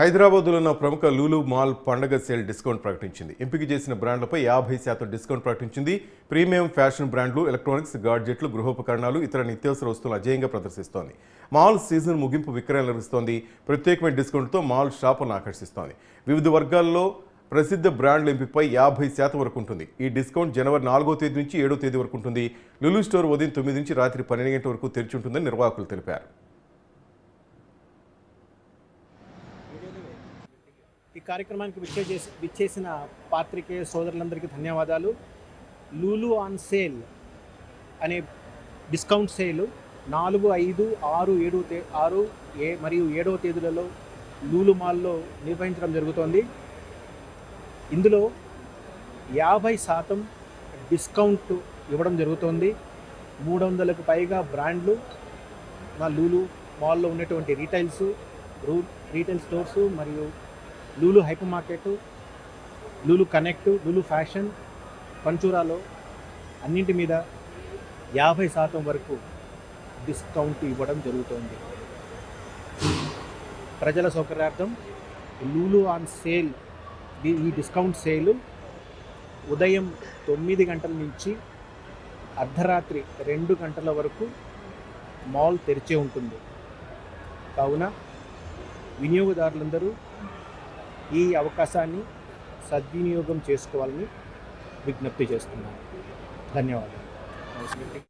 హైదరాబాద్లో ఉన్న ప్రముఖ లూలు మాల్ పండగ సేల్ డిస్కౌంట్ ప్రకటించింది. ఎంపిక చేసిన బ్రాండ్లపై యాభై శాతం డిస్కౌంట్ ప్రకటించింది. ప్రీమియం ఫ్యాషన్ బ్రాండ్లు ఎలక్ట్రానిక్స్ గాడ్జెట్లు గృహోపకరణాలు ఇతర నిత్యావసర వస్తువులు అజేయంగా ప్రదర్శిస్తోంది. మాల్ సీజన్ ముగింపు విక్రయాలు నిర్వహిస్తోంది ప్రత్యేకమైన డిస్కౌంట్తో మాల్ షాపులను ఆకర్షిస్తోంది. వివిధ వర్గాల్లో ప్రసిద్ధ బ్రాండ్ల ఎంపికపై యాభై శాతం వరకు ఉంటుంది. ఈ డిస్కౌంట్ జనవరి నాలుగో తేదీ నుంచి ఏడో తేదీ వరకు ఉంటుంది. లులు స్టోర్ ఉదయం తొమ్మిది నుంచి రాత్రి పన్నెండు గంటల వరకు తెరిచి ఉంటుందని నిర్వాహకులు తెలిపారు. ఈ కార్యక్రమానికి విచ్చేసి విచ్చేసిన పాత్రికేయ సోదరులందరికీ ధన్యవాదాలు. లూలు ఆన్ సేల్ అనే డిస్కౌంట్ సేల్ నాలుగు ఐదు ఆరు ఏడు తే ఆరు ఏ మరియు ఏడవ తేదీలలో లూలు మాల్లో నిర్వహించడం జరుగుతోంది. ఇందులో యాభై శాతం డిస్కౌంట్ ఇవ్వడం జరుగుతోంది. మూడు వందలకు పైగా బ్రాండ్లు మా లూలు మాల్లో ఉన్నటువంటి రీటైల్స్ రూ రీటైల్ స్టోర్స్ మరియు Lulu hypermarket Lulu connect Lulu fashion పంచూరాలో అన్నింటి మీద యాభై శాతం వరకు డిస్కౌంట్ ఇవ్వడం జరుగుతోంది. ప్రజల సౌకర్యార్థం లూలు ఆన్ సేల్ ఈ డిస్కౌంట్ సేలు ఉదయం తొమ్మిది గంటల నుంచి అర్ధరాత్రి రెండు గంటల వరకు మాల్ తెరిచే ఉంటుంది. కావున వినియోగదారులందరూ ఈ అవకాశాన్ని సద్వినియోగం చేసుకోవాలని విజ్ఞప్తి చేస్తున్నాను. ధన్యవాదాలు.